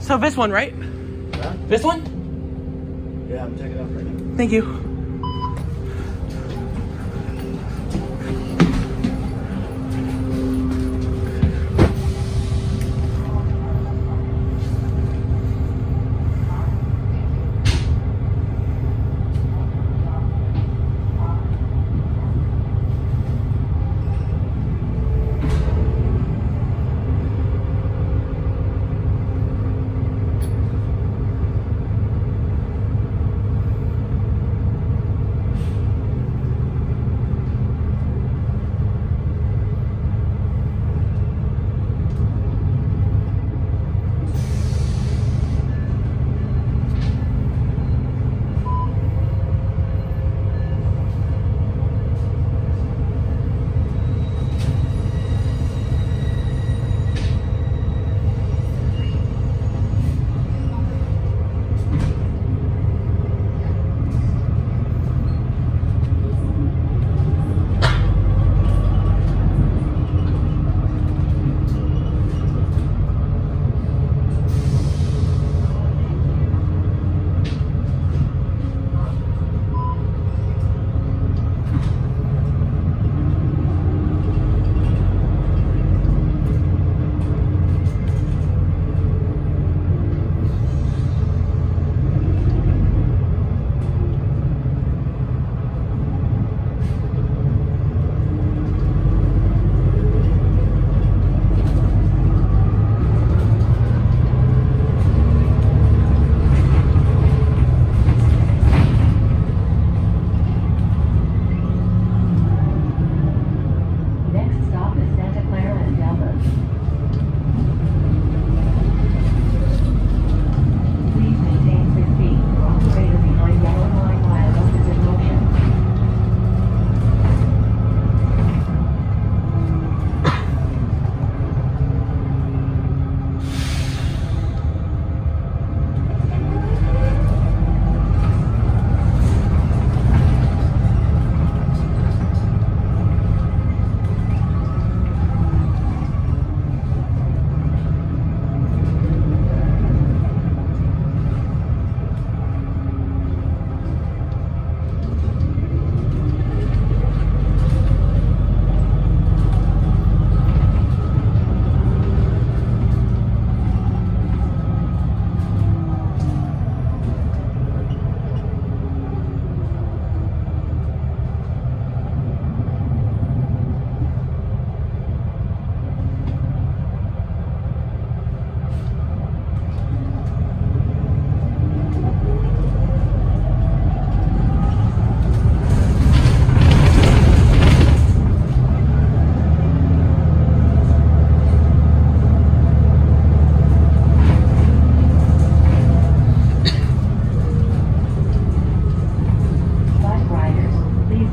So this one, right? Huh? This one? Yeah, I'm taking it off right now. Thank you.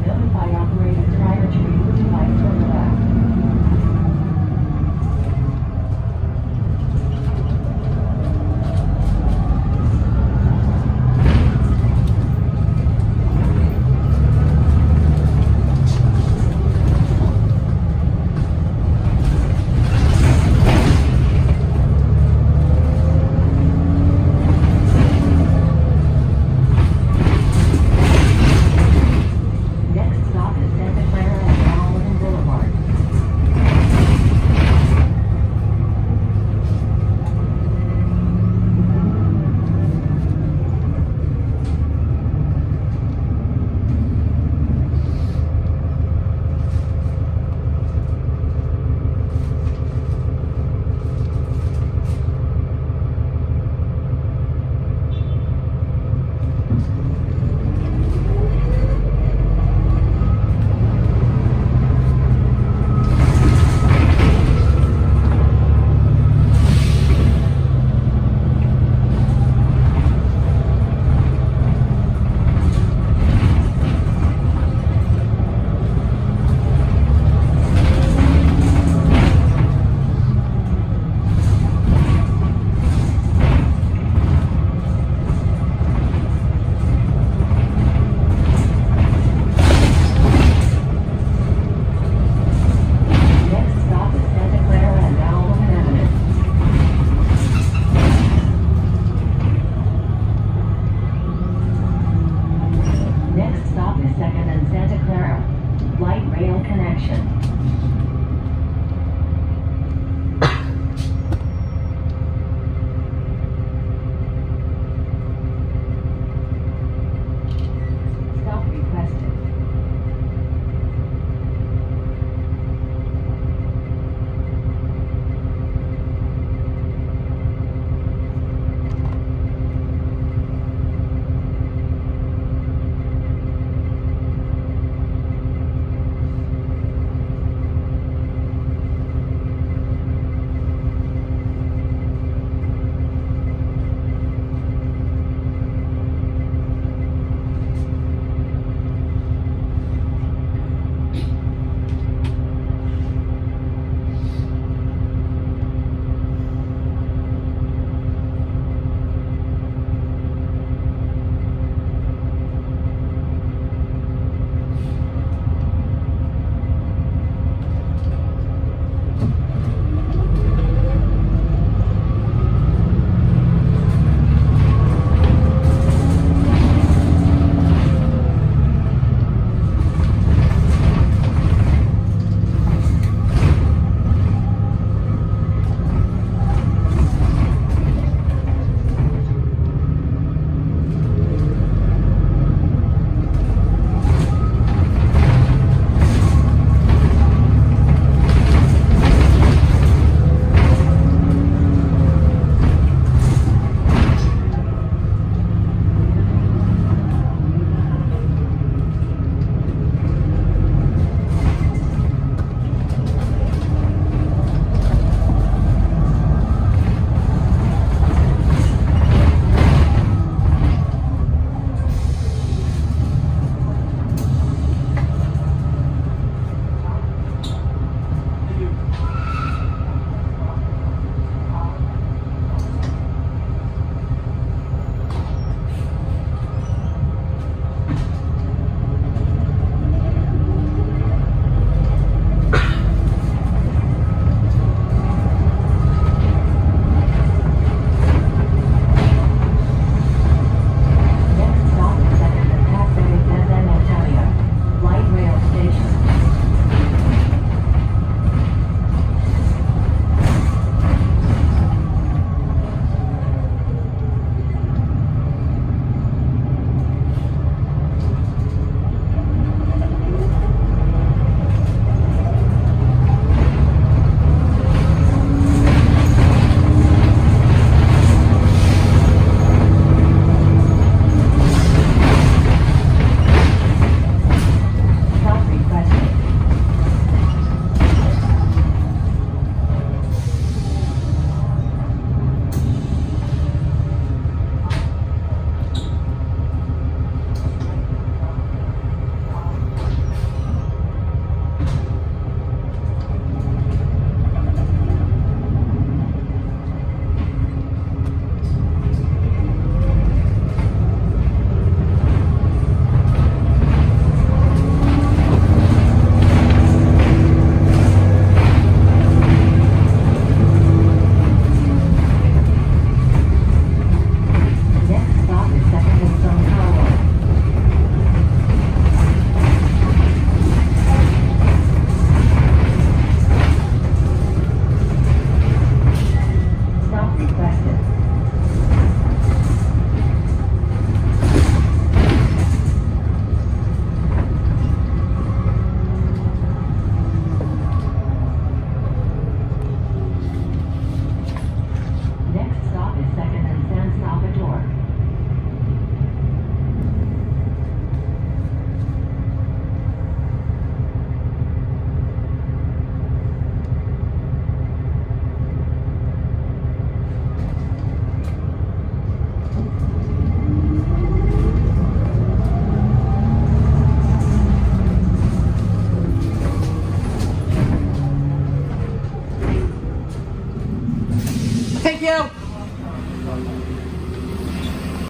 building by you.